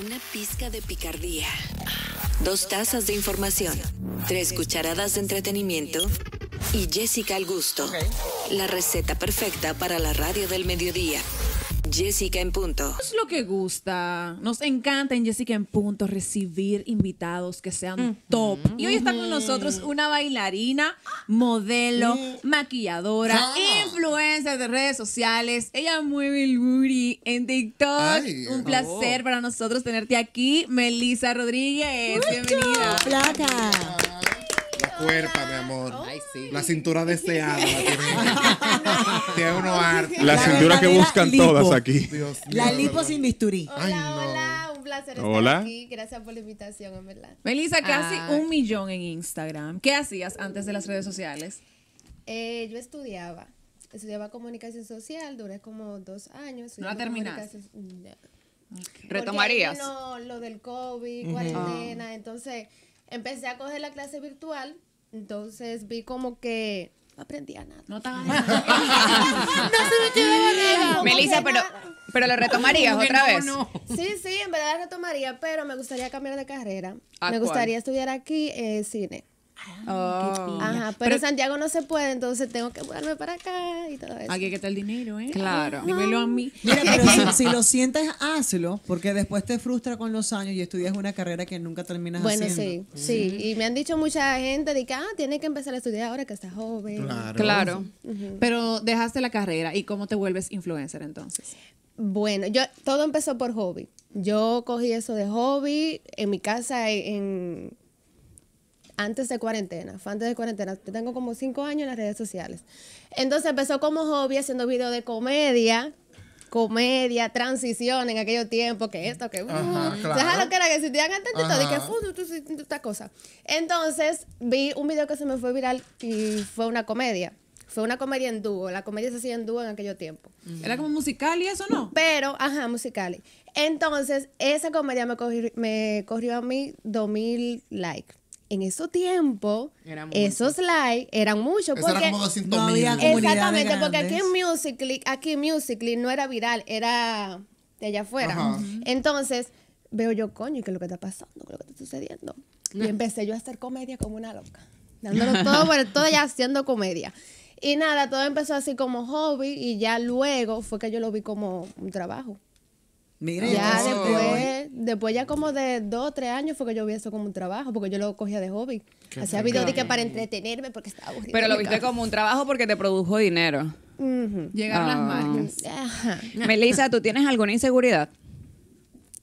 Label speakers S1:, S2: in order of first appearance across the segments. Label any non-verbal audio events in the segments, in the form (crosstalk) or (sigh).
S1: Una pizca de picardía. Dos tazas de información. Tres cucharadas de entretenimiento. Y Jessica al gusto. La receta perfecta para la radio del mediodía. Jessica en punto.
S2: Es lo que gusta. Nos encanta en Jessica en punto recibir invitados que sean top. Y hoy está con nosotros una bailarina, modelo, maquilladora, influencer de redes sociales. Ella mueve el booty en TikTok.
S3: Ay,
S2: Un
S3: oh.
S2: placer para nosotros tenerte aquí, Melissa Rodríguez. Bienvenida.
S4: Plata.
S3: La cuerpa, mi amor.
S5: Ay, sí.
S3: La cintura deseada la tiene. (laughs) tiene uno arte.
S6: La
S4: La
S6: cintura que buscan
S4: lipo.
S6: todas aquí.
S3: Dios mío.
S4: La lipo sin bisturí.
S3: Ay,
S5: Hola,
S3: no.
S5: hola, un placer estar
S6: Hola.
S5: aquí. Gracias por la invitación, en verdad.
S2: Melissa, casi
S5: Ay.
S2: un millón en Instagram. ¿Qué hacías antes de las redes sociales?
S5: Eh, yo estudiaba, estudiaba comunicación social, duré como dos años.
S2: ¿No la terminaste?
S5: No.
S7: ¿Retomarías?
S5: Vino lo del COVID, cuarentena, entonces empecé a coger la clase virtual, entonces vi como que no aprendía (laughs) nada.
S2: No tan
S5: Como
S7: Melissa,
S5: que
S7: pero,
S5: nada.
S7: pero lo retomarías otra vez.
S5: Sí, sí, en verdad la retomaría, pero me gustaría cambiar de carrera.
S7: ¿A
S5: Me
S7: cuál?
S5: gustaría estudiar aquí eh, cine.
S7: Oh.
S5: Ajá, pero, en Santiago no se puede, entonces tengo que mudarme para acá y todo eso.
S2: Aquí que está el dinero, ¿eh?
S7: Claro.
S2: Dímelo a mí.
S4: Mira, (laughs) pero si, si lo sientes, hazlo, porque después te frustra con los años y estudias una carrera que nunca terminas
S5: Bueno,
S4: haciendo.
S5: sí, sí. Y me han dicho mucha gente de que, ah, tiene que empezar a estudiar ahora que está joven.
S3: Claro.
S7: Claro.
S2: Pero dejaste la carrera y cómo te vuelves influencer entonces.
S5: Bueno, yo todo empezó por hobby. Yo cogí eso de hobby en mi casa en antes de cuarentena, fue antes de cuarentena. Yo tengo como cinco años en las redes sociales. Entonces empezó como hobby haciendo videos de comedia, comedia, transición en aquellos tiempos, que esto, que... Uh,
S3: Ajá, claro.
S5: ¿Sabes lo que era? Que si te hagan tantito, de que tu, tu, tu, tu, esta cosa. Entonces vi un video que se me fue viral y fue una comedia. Fue una comedia en dúo. La comedia se hacía en dúo en aquellos tiempos.
S2: ¿Era como musical y eso no?
S5: Pero, ajá, musicales. Entonces, esa comedia me, me corrió a mí 2000 likes. En ese tiempo, esos likes eran muchos.
S3: Eso era
S5: Porque,
S3: como 200
S4: no
S3: mil.
S4: había
S5: exactamente, porque aquí en. Musically, aquí en Musically no era viral, era de allá afuera.
S3: Ajá.
S5: Entonces, veo yo, coño, ¿y qué es lo que está pasando? ¿Qué es lo que está sucediendo? Y empecé yo a hacer comedia como una loca. Dándolo (laughs) todo por todo ya haciendo comedia. Y nada, todo empezó así como hobby y ya luego fue que yo lo vi como un trabajo.
S4: Mira,
S5: Ya después, después ya como de dos o tres años fue que yo vi eso como un trabajo, porque yo lo cogía de hobby. Hacía videos de que para entretenerme porque estaba aburrida.
S7: Pero lo viste
S5: casa.
S7: como un trabajo porque te produjo dinero.
S5: Ujú.
S2: Llegaron las
S7: Ah.
S2: marcas.
S7: Melissa, ¿tú tienes alguna inseguridad?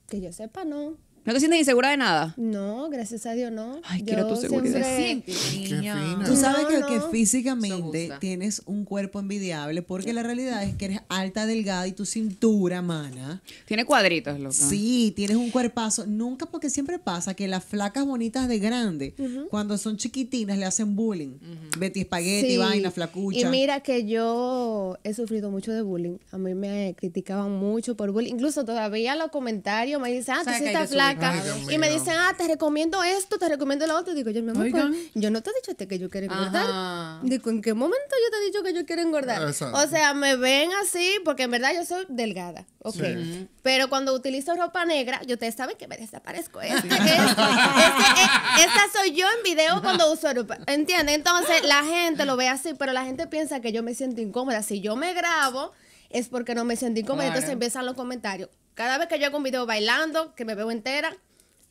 S5: Que yo sepa, no.
S7: ¿No te sientes insegura de nada?
S5: No, gracias a Dios, no.
S7: Ay,
S5: Yo
S7: quiero tu seguridad.
S5: siempre-
S2: niña.
S3: fina.
S4: Tú sabes
S5: No,
S4: que,
S5: no.
S4: que
S7: Eso
S4: físicamente tienes un cuerpo envidiable porque la realidad es que eres alta, delgada y tu cintura, mana.
S7: Tiene cuadritos, loco.
S4: Sí, tienes un cuerpazo. Nunca porque siempre pasa que las flacas bonitas de grande, cuando son chiquitinas, le hacen bullying. Betty espagueti,
S5: Sí.
S4: vaina, flacucha.
S5: Y mira que yo he sufrido mucho de bullying. A mí me criticaban mucho por bullying. Incluso todavía los comentarios me dicen, ah, tú
S2: ¿Sabes
S5: sí estás
S2: desubicados?
S3: Ay,
S5: y me dicen, ah, te recomiendo esto, te recomiendo lo otro. Digo yo, mi amor, pues, yo no te he dicho a ti que yo quiero engordar.
S7: Ajá.
S5: Digo, ¿en qué momento yo te he dicho que yo quiero engordar?
S3: Exacto.
S5: O sea, me ven así porque en verdad yo soy delgada. Ok.
S3: Sí.
S5: Pero cuando utilizo ropa negra, yo ustedes saben que me desaparezco. Esta, esta, esta- eh, (laughs) esta soy yo en video cuando uso ropa. ¿Entiendes? Entonces la gente lo ve así, pero la gente piensa que yo me siento incómoda. Si yo me grabo, es porque no me siento incómoda.
S7: Claro.
S5: Entonces empiezan los comentarios. Cada vez que yo hago un video bailando, que me veo entera,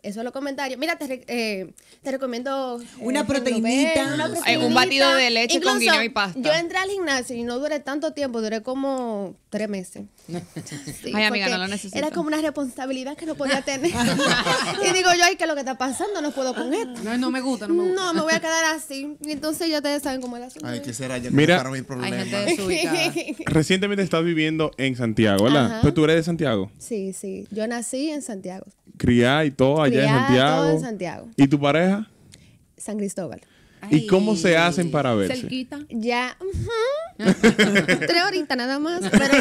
S5: eso es los comentarios. Mira, te, re- eh, te recomiendo. eh,
S4: Una proteinita. Ay, un
S7: batido de leche con guineo y pasta.
S5: Yo entré al gimnasio y no duré tanto tiempo, duré como tres meses. (laughs) Sí,
S7: Ay, amiga, no lo necesito.
S5: Era como una responsabilidad que no podía tener. (laughs) y digo yo, ay, ¿qué es lo que está pasando? No puedo con esto.
S2: No, no me gusta, no me gusta.
S5: No, me voy a quedar así. Y entonces ya ustedes saben cómo es el asunto.
S3: Ay, quisiera ya
S6: Mira.
S3: para mi
S7: Hay
S3: problema.
S7: gente. (laughs)
S6: Recientemente estás viviendo en Santiago, ¿verdad?
S5: Ajá.
S6: Pues tú eres de Santiago.
S5: Sí, sí. Yo nací en Santiago,
S6: Criada y todo allá en Santiago.
S5: todo en Santiago.
S6: ¿Y tu pareja?
S5: San Cristóbal.
S6: ¿Y cómo se hacen para verse?
S2: Cerquita.
S5: Ya. (laughs) Tres horitas nada más. (laughs) Pero,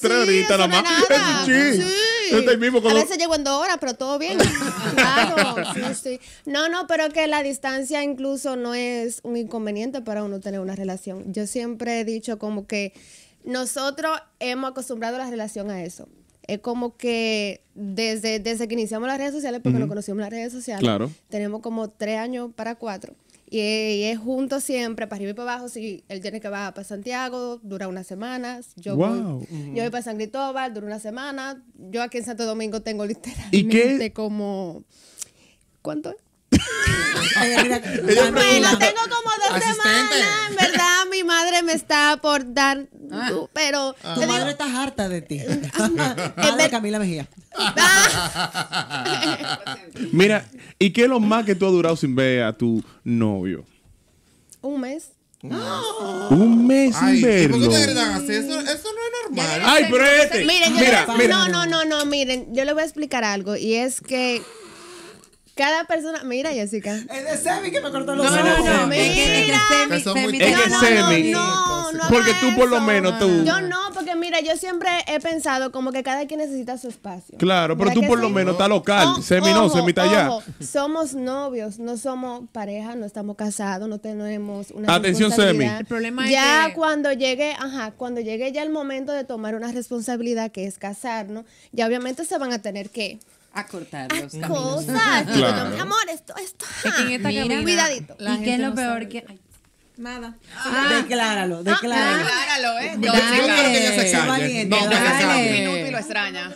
S6: Tres (laughs) horitas nada más.
S5: es nada.
S6: Sí. Ahí mismo
S5: A
S6: cuando-
S5: veces llego en dos horas, pero todo bien. Claro. sí, sí. No, no, pero que la distancia incluso no es un inconveniente para uno tener una relación. Yo siempre he dicho como que nosotros hemos acostumbrado la relación a eso. Es como que desde, desde que iniciamos las redes sociales, porque nos conocimos las redes sociales,
S6: Claro.
S5: tenemos como tres años para cuatro. Y es, y es juntos siempre, para arriba y para abajo. Si él tiene que bajar para Santiago, dura unas semanas. Yo,
S6: Wow.
S5: voy, yo voy para San Cristóbal, dura una semana. Yo aquí en Santo Domingo tengo
S6: ¿Y
S5: literalmente
S6: qué?
S5: como... ¿Cuánto es? Bueno, tengo como dos
S3: Asistente.
S5: semanas. En verdad, mi madre me está por dar. Pero.
S4: tu
S5: te
S4: madre
S5: digo-
S4: está harta de ti. Madre Camila Mejía. (laughs)
S6: Mira, ¿y qué es lo más que tú has durado sin ver a tu novio?
S5: un mes.
S6: Un mes sin
S3: ¿y ¿por qué
S6: verlo.
S3: gritan así? Eso, eso no es normal.
S6: Ay, pero este.
S5: Miren, yo
S6: Mira, mira.
S5: no, no, no, no, miren, yo le voy a explicar algo y es que cada persona, mira Jessica. (laughs)
S4: Es de Semi que me cortó los
S2: No,
S4: ojos.
S2: no, no,
S5: Mira.
S2: es que, Semi-
S6: Es que
S5: no,
S6: Semi-
S5: no, no, no
S6: Porque tú por lo menos tú.
S5: Yo no, porque mira, yo siempre he pensado como que cada quien necesita su espacio.
S6: Claro, pero
S5: ¿Verdad
S6: tú por lo menos estás local. Semi no, Semi está allá.
S5: Somos novios, no somos pareja, no estamos casados, no tenemos una
S6: Atención. Semi.
S2: El problema es
S5: ya cuando llegue, ajá, cuando llegue ya el momento de tomar una responsabilidad que es casarnos, ya obviamente se van a tener que
S7: A cortar
S5: a
S7: los caminos.
S5: cosas.
S6: Claro.
S5: Mi amor, esto, esto.
S2: Es que en esta
S7: Mira,
S2: cabina,
S5: cuidadito.
S2: la
S7: ¿Y qué es lo
S2: no
S7: peor
S2: sabe.
S7: que.? ay,
S2: Nada.
S4: Decláralo, decláralo.
S7: Acláralo, ¿eh?
S3: Yo, yo quiero que ella se
S4: Soy
S3: calle.
S4: valiente,
S3: No, que se
S4: dale.
S3: calle.
S7: Minuto y lo extraña.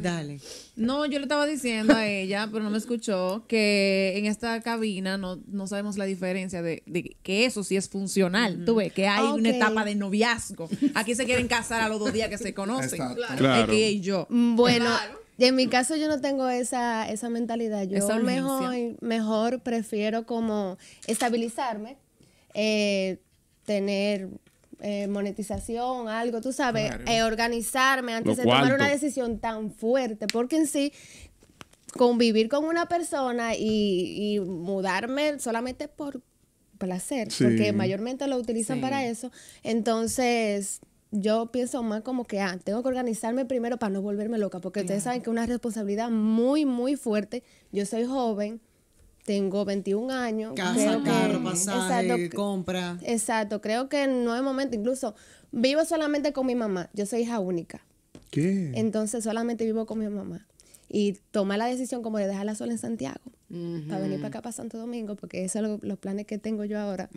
S4: Dale.
S2: No, yo le estaba diciendo a ella, pero no me escuchó, que en esta cabina no, no sabemos la diferencia de, de que eso sí es funcional. Tú ves que hay una
S5: Ok.
S2: etapa de noviazgo. Aquí se quieren casar a los dos días que se conocen.
S3: Exacto.
S6: Claro.
S2: Y yo.
S5: Mm, Bueno, en mi caso yo no tengo esa, esa mentalidad. Yo
S2: Esa
S5: mejor, mejor prefiero como estabilizarme, eh, tener eh, monetización, algo, tú sabes,
S3: Claro.
S5: eh, organizarme antes
S6: Lo
S5: de tomar una decisión tan fuerte, porque en sí convivir con una persona y, y mudarme solamente por placer,
S6: Sí.
S5: porque mayormente lo utilizan
S7: Sí.
S5: para eso. Entonces, yo pienso más como que, ah, tengo que organizarme primero para no volverme loca, porque ustedes saben que es una responsabilidad muy, muy fuerte. Yo soy joven, tengo 21 años.
S4: Casa,
S5: creo que-
S4: carro, pasaje,
S5: exacto,
S4: compra.
S5: exacto, creo que no es momento, incluso vivo solamente con mi mamá, yo soy hija única.
S6: ¿Qué?
S5: Entonces solamente vivo con mi mamá. Y tomé la decisión como de dejarla sola en Santiago. Para venir para acá, para Santo Domingo, porque esos son lo- los planes que tengo yo ahora.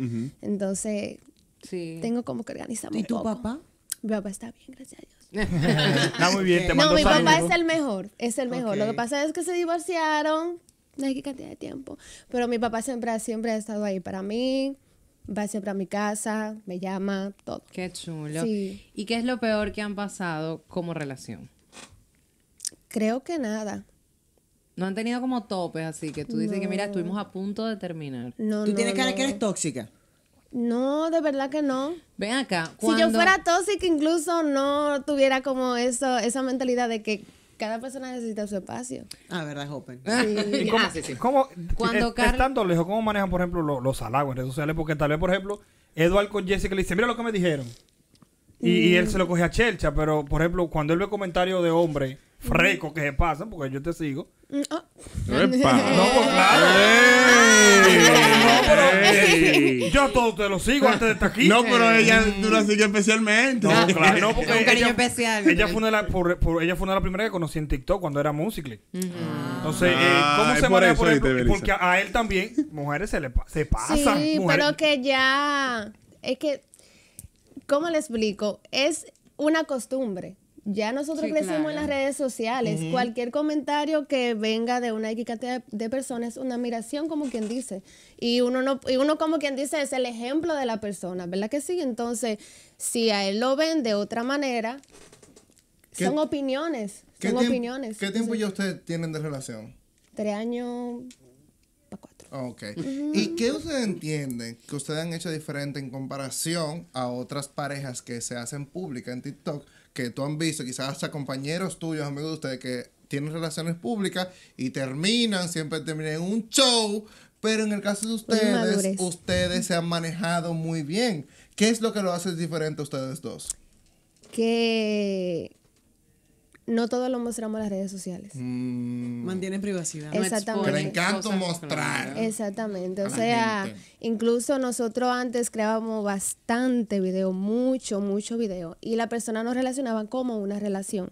S5: Entonces,
S7: Sí.
S5: tengo como que organizarme
S4: ¿Y tu
S5: poco.
S4: papá?
S5: Mi papá está bien, gracias a Dios. (laughs)
S8: Está muy bien, te
S5: No,
S8: mando
S5: mi papá es el mejor, es el mejor. Lo que pasa es que se divorciaron, no hay que cantidad de tiempo. Pero mi papá siempre, ha- siempre ha estado ahí para mí, va siempre a mi casa, me llama, todo.
S7: Qué chulo.
S5: Sí.
S7: ¿Y qué es lo peor que han pasado como relación?
S5: Creo que nada.
S7: No han tenido como topes así, que tú dices que mira, estuvimos a punto de terminar.
S5: No,
S4: Tú
S5: no,
S4: tienes cara
S5: no.
S4: que eres tóxica.
S5: No, de verdad que no.
S7: Ven acá,
S5: Si yo fuera tóxica, incluso no tuviera como eso, esa mentalidad de que cada persona necesita su espacio.
S4: Ah, ¿verdad, Open? (laughs)
S8: ¿Y cómo,
S7: Ah, sí, sí.
S8: cómo-
S7: Cuando
S8: es-
S7: Carl-
S8: estando lejos, cómo manejan, por ejemplo, lo- los halagos en redes sociales? Porque tal vez, por ejemplo, Edward con Jessica le dice, mira lo que me dijeron. Y, y él se lo coge a Chelcha, pero, por ejemplo, cuando él ve comentarios de hombres frecos que se pasan, porque yo te sigo.
S5: Mm, oh. (laughs)
S8: No, pues claro.
S6: ¡Ey! (laughs) (laughs)
S8: Yo a todos te lo sigo antes de estar aquí.
S6: No, pero ella tú la sigues especialmente.
S8: No, claro, no, porque
S7: Un cariño
S8: ella,
S7: especial.
S8: Ella fue, una de las por- por- ella fue una de las primeras que conocí en TikTok cuando era Musical.ly. Entonces, eh,
S6: Ah,
S8: ¿cómo
S6: es
S8: se
S6: por
S8: maneja,
S6: eso,
S8: por
S6: Belisa?
S8: Porque a, a él también, mujeres se le pa- se pasan.
S5: Sí,
S8: mujeres.
S5: pero que ya, es que, ¿cómo le explico? Es una costumbre. Ya nosotros
S7: Sí,
S5: crecimos
S7: claro.
S5: en las redes sociales. Cualquier comentario que venga de una X cantidad de, de personas es una admiración, como quien dice. Y uno, no, y uno como quien dice, es el ejemplo de la persona, ¿verdad que sí? Entonces, si a él lo ven de otra manera,
S3: ¿Qué-
S5: son opiniones.
S3: ¿Qué,
S5: Son opiniones.
S3: ¿Qué tiempo ya ustedes tienen de relación?
S5: Tres años para cuatro.
S3: Ah, Ok. ¿Y qué ustedes entienden que ustedes han hecho diferente en comparación a otras parejas que se hacen públicas en TikTok? Que tú han visto, quizás hasta compañeros tuyos, amigos de ustedes, que tienen relaciones públicas y terminan, siempre terminan en un show. Pero en el caso de ustedes, ustedes se han manejado muy bien. ¿Qué es lo que lo hace diferente a ustedes dos?
S5: que no todo lo mostramos en las redes sociales.
S3: Mm,
S4: Mantienen privacidad.
S5: Exactamente.
S3: le encanta
S7: Cosas,
S3: mostrar.
S5: Exactamente, o sea,
S3: gente.
S5: incluso nosotros antes creábamos bastante video, mucho, mucho video, y la persona nos relacionaban como una relación.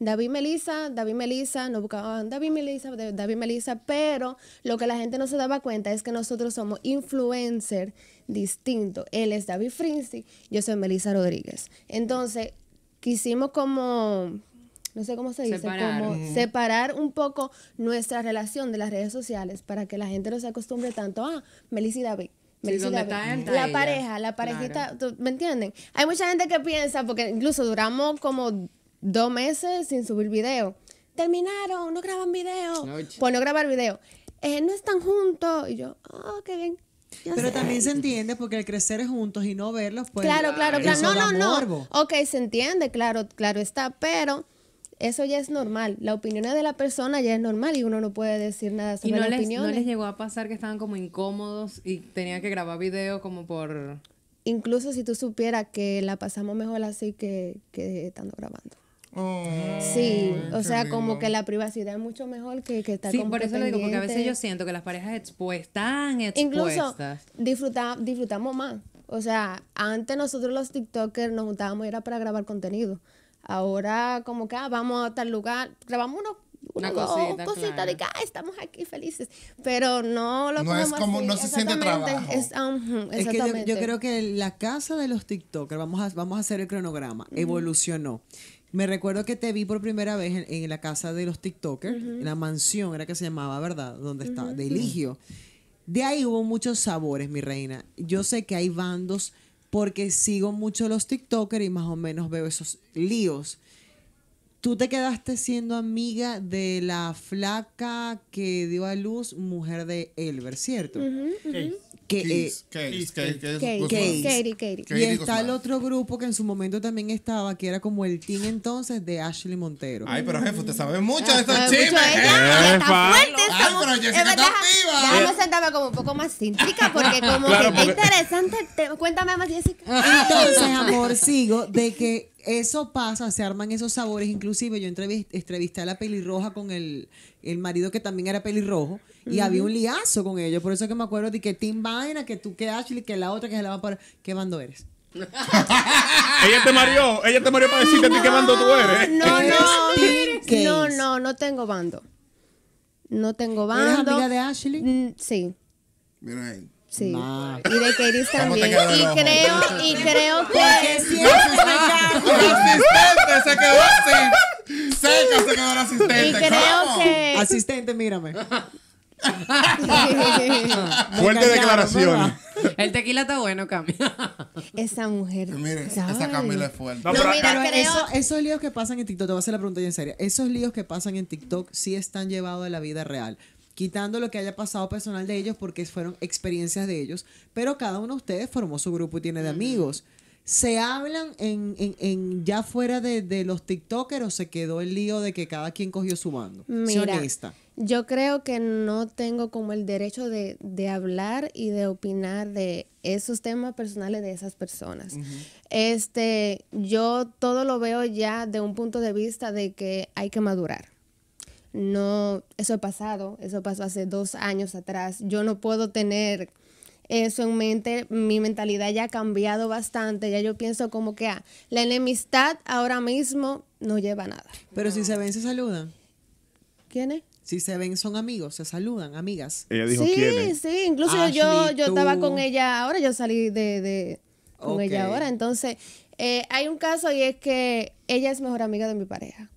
S5: David Melissa, David Melissa, nos buscaban David Melissa, de- David Melissa, pero lo que la gente no se daba cuenta es que nosotros somos influencer distintos. Él es David Frinzi, yo soy Melissa Rodríguez. Entonces, quisimos como no sé cómo se dice,
S7: Separar.
S5: como separar un poco nuestra relación de las redes sociales para que la gente no se acostumbre tanto a Melissa y David. Melissa y David.
S7: está él, está
S5: la
S7: ella.
S5: pareja, la parejita, ¿tú- ¿me entienden? Hay mucha gente que piensa, porque incluso duramos como dos meses sin subir video. Terminaron, no graban video.
S7: Oye.
S5: Pues no grabar video. Eh, no están juntos. Y yo, oh, qué bien. Ya
S4: Pero
S5: sé.
S4: también se entiende porque el crecer juntos y no verlos, pues.
S5: claro, claro, claro.
S4: eso
S5: No, no, no. Ok, se entiende, claro, claro está, pero eso ya es normal. La opinión de la persona ya es normal y uno no puede decir nada
S7: Y
S5: sobre
S7: no
S5: las
S7: les, no
S5: opiniones.
S7: les llegó a pasar que estaban como incómodos y tenían que grabar video como por...
S5: Incluso si tú supieras que la pasamos mejor así que, que estando grabando.
S3: Oh,
S5: Sí, o sea, como que la privacidad es mucho mejor que, que estar
S7: Sí,
S5: como
S7: por
S5: que
S7: eso lo digo, porque a veces yo siento que las parejas expuestas, tan
S5: Incluso
S7: expuestas.
S5: disfruta, disfrutamos más. O sea, antes nosotros los TikTokers nos juntábamos y era para grabar contenido. Ahora como que ah, vamos a tal lugar, grabamos uno,
S7: Una
S5: dos
S7: cosita,
S5: cositas
S7: claro.
S5: de que ah, estamos aquí felices. Pero no lo
S3: No es como-
S5: así.
S3: no se siente
S5: Exactamente,
S3: trabajo.
S5: es- ujú,
S4: Es que yo, creo que la casa de los TikTokers, vamos a, vamos a hacer el cronograma, evolucionó. Me recuerdo que te vi por primera vez en, en la casa de los TikTokers, en la mansión era que se llamaba, ¿verdad? Donde está, de Eligio. De ahí hubo muchos sabores, mi reina. Yo sé que hay bandos porque sigo mucho los TikTokers y más o menos veo esos líos. Tú te quedaste siendo amiga de la flaca que dio a luz, mujer de Elber, ¿cierto?
S8: Case
S5: Katie,
S3: Guzmán.
S4: Case.
S5: Katie, Katie.
S4: y está el otro grupo que en su momento también estaba, que era como el team entonces de Ashley Montero.
S3: Ay, pero jefe, usted sabe mucho de estos chismes.
S5: mucho
S3: jefe.
S5: ella. Está fuerte
S3: Ay, pero Jessica está activa.
S5: Déjame sentarme como un poco más cíntrica porque como
S6: Claro,
S5: que está
S6: porque-
S5: interesante. el tema. Cuéntame más, Jessica.
S4: Entonces, amor, sigo de que eso pasa, se arman esos sabores. Inclusive yo entrevis- entrevisté a la pelirroja con el, el marido que también era pelirrojo y había un liazo con ellos. Por eso es que me acuerdo de que Tim Vaina, que tú que Ashley, que la otra que se la va para... ¿Qué bando eres? (laughs)
S6: Ella te marió, ella te marió para decirte a ti qué bando tú eres.
S5: No, no, no, no, no tengo bando. No tengo bando.
S4: ¿Eres amiga de Ashley?
S5: Mm, sí,
S3: Mira ahí.
S5: Sí.
S4: Nah.
S5: Y de Katie
S3: ¿Cómo te
S5: también.
S3: el
S5: Y creo, y creo que.
S3: La (laughs) asistente se quedó así. Seca se quedó la asistente.
S5: Y creo
S3: ¿Cómo?
S5: que.
S4: Asistente, mírame. (laughs)
S6: Fuerte declaraciones.
S7: El tequila está bueno, cambia. (laughs)
S5: Esa mujer.
S3: Mire, esa Camila es fuerte.
S8: No, pero
S5: mira, creo.
S4: eso- esos líos que pasan en TikTok, te voy a hacer la pregunta ya en serio. Esos líos que pasan en TikTok sí están llevados a la vida real. Quitando lo que haya pasado personal de ellos porque fueron experiencias de ellos. Pero cada uno de ustedes formó su grupo y tiene de amigos. ¿Se hablan en, en- en ya fuera de, de los TikTokers o se quedó el lío de que cada quien cogió su bando? Sé
S5: Mira,
S4: honesta.
S5: yo creo que no tengo como el derecho de, de hablar y de opinar de esos temas personales de esas personas. Este, yo todo lo veo ya de un punto de vista de que hay que madurar. No, eso ha pasado, eso pasó hace dos años atrás. Yo no puedo tener eso en mente, mi mentalidad ya ha cambiado bastante, ya yo pienso como que ah, la enemistad ahora mismo no lleva a nada.
S4: Pero si se ven, se saludan.
S5: ¿Quién es?
S4: Si se ven, son amigos, se saludan, amigas.
S6: Ella dijo
S5: sí,
S6: quién es.
S5: sí, incluso yo,
S4: Ashley,
S5: yo estaba
S4: tú.
S5: con ella ahora, yo salí de, de con ella ahora, entonces eh, hay un caso y es que ella es mejor amiga de mi pareja,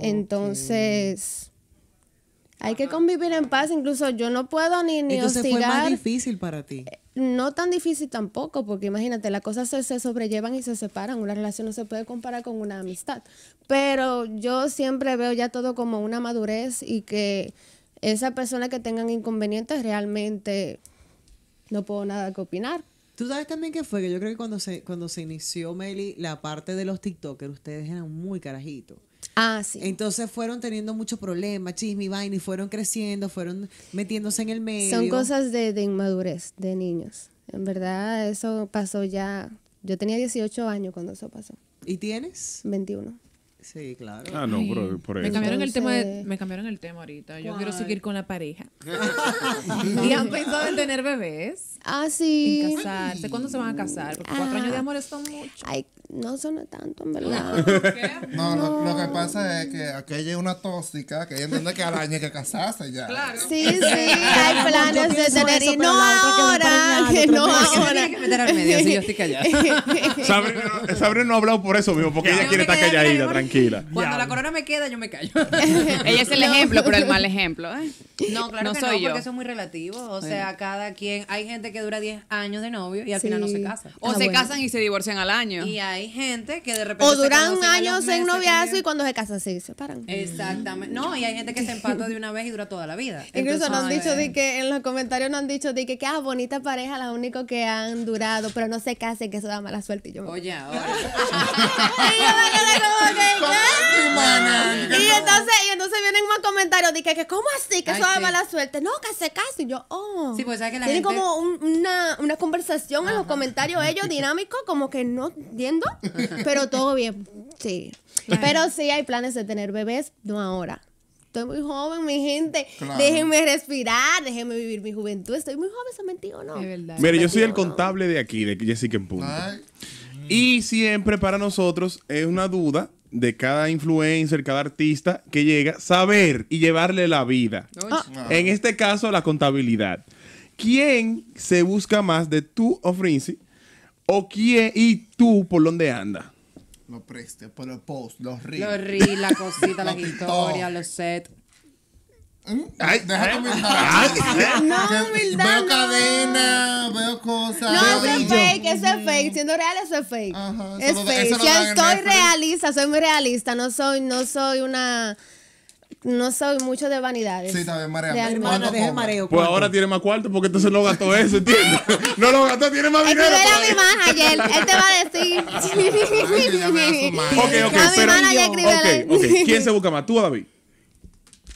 S5: Entonces hay que convivir en paz, incluso yo no puedo ni, ni
S4: Entonces fue más difícil para ti.
S5: no tan difícil tampoco, porque imagínate, las cosas se, se sobrellevan y se separan, una relación no se puede comparar con una amistad, pero yo siempre veo ya todo como una madurez y que esas personas que tengan inconvenientes realmente no puedo nada que opinar.
S4: Tú sabes también que fue que yo creo que cuando se, cuando se inició Meli, la parte de los TikTokers, ustedes eran muy carajitos.
S5: Ah, sí.
S4: Entonces fueron teniendo muchos problemas, chisme y vaina, y fueron creciendo, fueron metiéndose en el medio.
S5: Son cosas de, de inmadurez de niños. En verdad, eso pasó ya. Yo tenía 18 años cuando eso pasó.
S4: ¿Y tienes?
S5: 21.
S4: Sí, claro.
S6: Ah, no, por, por
S2: Me
S6: eso.
S2: cambiaron, el tema de- me cambiaron el tema ahorita. Yo
S4: ¿Cuál?
S2: quiero seguir con la pareja. (laughs) ¿Y han pensado en tener bebés?
S5: Ah,
S2: En
S5: sí.
S2: casarse. ¿Cuándo se van a casar? Porque cuatro
S5: Ah.
S2: años de amor son mucho.
S5: Ay, no suena tanto, en verdad. (laughs)
S3: No, Lo, lo que pasa es que aquella es una tóxica que ella entiende que al año hay que casarse ya.
S5: Sí, (laughs) sí, hay planes de tener
S4: eso,
S5: no ahora, que no
S4: vez.
S7: ¿Por qué me
S5: ahora.
S7: que meter al medio si yo estoy callada? (laughs)
S6: Sabrina, no- no ha hablado por eso mismo, porque ella quiere estar calladita,
S7: tranquila. Cuando la corona me queda, yo me callo. Ella es el ejemplo, pero el mal ejemplo. ¿eh?
S9: No, claro
S7: No
S9: que
S7: soy
S9: no,
S7: yo.
S9: porque eso es muy relativo. O sea, cada quien. Hay gente que dura 10 años de novio y al final no se
S5: Sí.
S9: casa.
S7: O
S5: Ah,
S7: se
S5: bueno.
S7: casan y se divorcian al año.
S9: Y hay gente que de repente.
S5: O
S9: se
S5: duran
S9: los
S5: años en noviazgo y cuando se casan se separan.
S9: Exactamente. No, y hay gente que se empata de una vez y dura toda la vida.
S5: Incluso nos han dicho de que en los comentarios nos han dicho de que, que ah, bonita pareja, la único que han durado, pero no se casen, que eso da mala suerte. Y yo,
S9: Oye, ahora. (laughs)
S5: Y yo me quedé como que, (laughs) ¿qué? Y entonces, y entonces vienen más comentarios de que, que ¿cómo así? Que
S9: Ay,
S5: eso da
S9: sí.
S5: mala suerte. No, que se case. Y yo, oh.
S9: Sí, pues, ¿sabes que la
S5: Tienen
S9: gente-
S5: como un- una, una conversación en los comentarios ellos (laughs) dinámicos, como que no entiendo, pero todo bien. Sí. Pero sí hay planes de tener bebés, no ahora. Estoy muy joven, mi gente.
S3: Claro.
S5: Déjenme respirar, déjenme vivir mi juventud. Estoy muy joven, se mentido, ¿no?
S6: Mire, yo soy el
S5: 21.
S6: contable de aquí, de Jessica en punto.
S3: Ay,
S6: Y siempre para nosotros es una duda de cada influencer, cada artista que llega, saber y llevarle la vida. En este caso, la contabilidad. ¿Quién se busca más de tú o Frinzi? ¿O quién y tú por dónde anda?
S3: los preste, por los posts, los reels.
S9: Los reels, la cosita, las (laughs) historias, los sets.
S3: ¿Mm? Deja tu humildad. (laughs)
S5: No, humildad,
S3: Veo
S5: no.
S3: cadena, veo cosas.
S5: No,
S3: veo
S5: eso es fake, eso es fake. Siendo real, eso es fake.
S3: Ajá,
S5: es fake.
S3: lo
S5: soy
S3: Netflix.
S5: realista, soy muy realista. No soy, no soy una. No soy mucho de vanidades.
S3: Sí, María.
S5: Realmente.
S4: Hermana, deja el mareo.
S6: Pues ahora tiene más cuarto porque entonces lo gastó eso, ¿entiendes? (laughs) no lo gastó, tiene más dinero.
S5: Escríbele a mi manager, él te va a decir. (laughs)
S3: Ay, llame a su (laughs) manager.
S6: Ok, ok, pero.
S5: manager, escríbele.
S6: Ok, ok. ¿Quién se busca más? ¿Tú o David?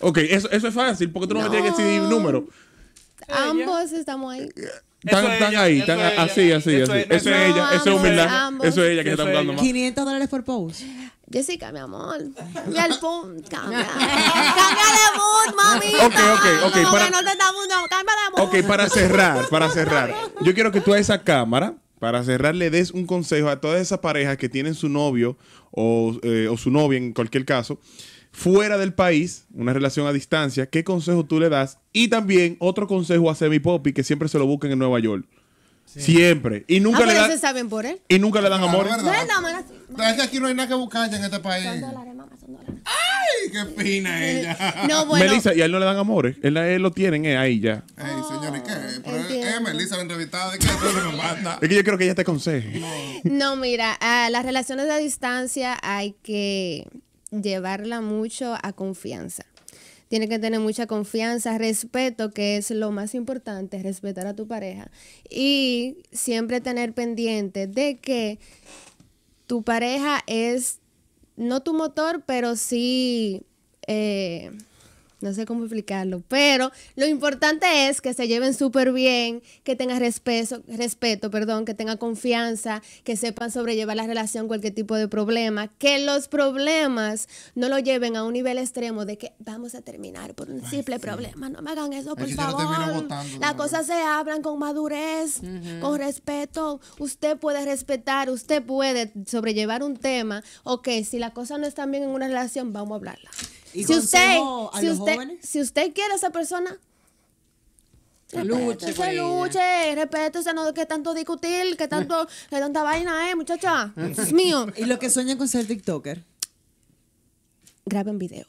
S6: Ok, eso, eso es fácil porque tú no, me tienes que decir número.
S5: Ambos estamos ahí.
S6: Están,
S8: Eso es
S6: están
S8: ella,
S6: ahí, están así, así,
S8: Eso
S6: así.
S8: es-
S6: Eso es ella, eso es humildad.
S5: ambos.
S6: Eso es ella que se está
S8: es
S6: buscando más.
S4: 500 dólares por post.
S5: Jessica, mi amor. Y el punto. Cambia. (laughs) Cambia de mood, mami.
S6: Ok, ok, ok,
S5: No,
S6: para-
S5: no te estamos no, cambia de mood.
S6: Ok, para cerrar, para cerrar. Yo quiero que tú a esa cámara, para cerrar, le des un consejo a todas esas parejas que tienen su novio o, eh, o su novia, en cualquier caso, fuera del país, una relación a distancia. ¿Qué consejo tú le das? Y también otro consejo a Semi Poppy, que siempre se lo buscan en Nueva York. Siempre. Y
S5: Ah,
S6: nunca, le dan,
S5: está bien por él.
S6: y nunca le dan
S3: Claro,
S6: amor.
S5: es
S3: que aquí no hay nada que buscar en este país.
S5: Son dólares, mamá, son dólares.
S3: Ay, qué fina ella.
S5: No, (laughs) bueno.
S6: Melissa, y a él no le dan amores. Él, lo tienen eh, ahí ya.
S3: Ey, señor, ¿y qué? Pero es Melissa la entrevistada. ¿De qué tú me manda?
S6: Es que yo creo que ella te aconseje.
S5: No, mira, a las relaciones a distancia hay que llevarla mucho a confianza. Tiene que tener mucha confianza, respeto, que es lo más importante, respetar a tu pareja. Y siempre tener pendiente de que tu pareja es no tu motor, pero sí, eh, no sé cómo explicarlo, pero lo importante es que se lleven súper bien, que tengan respeto, respeto, perdón, que tengan confianza, que sepan sobrellevar la relación, cualquier tipo de problema, que los problemas no lo lleven a un nivel extremo de que vamos a terminar por un simple problema. No me hagan eso, por favor. Las cosas se hablan con madurez, con respeto. Usted puede respetar, usted puede sobrellevar un tema. Ok, si las cosas no están bien en una relación, vamos a hablarla.
S4: ¿Y
S5: si usted,
S4: a
S5: si
S4: los
S5: usted,
S4: jóvenes?
S5: si usted quiere a esa persona,
S7: Luche por
S5: respétese,
S7: ella.
S5: luche, respétese, no que tanto discutir, que tanto, que tanta vaina es, muchacha. Dios mío. (laughs)
S4: Y los que sueñan con ser TikToker.
S5: Graben video.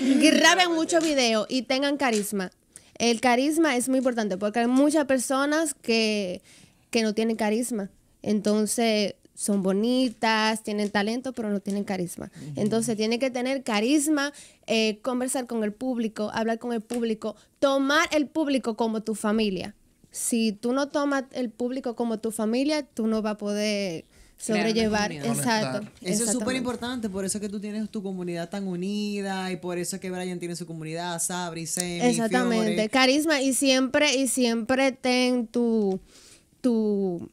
S5: Graben mucho video y tengan carisma. El carisma es muy importante porque hay muchas personas que, que no tienen carisma. Entonces son bonitas, tienen talento, pero no tienen carisma. Entonces tienen que tener carisma, eh, conversar con el público, hablar con el público, tomar el público como tu familia. Si tú no tomas el público como tu familia, tú no vas a poder sobrellevar. Exacto.
S4: Eso es súper importante, por eso es que tú tienes tu comunidad tan unida y por eso es que Brian tiene su comunidad, Sabri, Semi,
S5: Exactamente,
S4: Fiore.
S5: carisma y siempre y siempre ten tu tu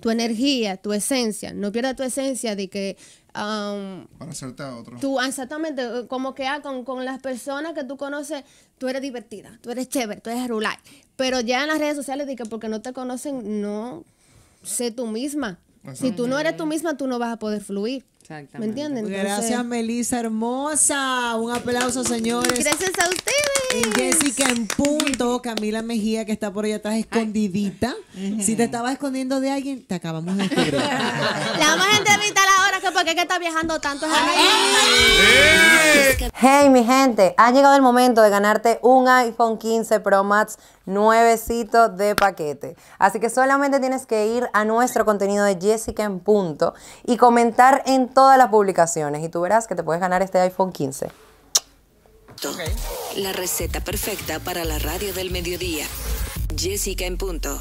S5: tu energía, tu esencia, no pierdas tu esencia de que um,
S3: Para hacerte a otro.
S5: tú, exactamente, eh, como que ah, con, con las personas que tú conoces, tú eres divertida, tú eres chévere, tú eres rular. Pero ya en las redes sociales, de que porque no te conocen, no sé tú misma. Si tú no eres tú misma, tú no vas a poder fluir. ¿Me? Entonces,
S4: Gracias, Melissa hermosa. Un aplauso, señores.
S5: Gracias a ustedes.
S4: Jessica en punto, Camila Mejía que está por allá atrás escondidita. Si te estabas escondiendo de alguien, te acabamos de descubrir. (laughs)
S5: La vamos a que es que está viajando tanto. es amiga.
S10: Hey mi gente, ha llegado el momento de ganarte un iPhone 15 Pro Max nuevecito de paquete. Así que solamente tienes que ir a nuestro contenido de Jessica en punto y comentar en todas las publicaciones y tú verás que te puedes ganar este iPhone 15.
S1: La receta perfecta para la radio del mediodía. Jessica en punto.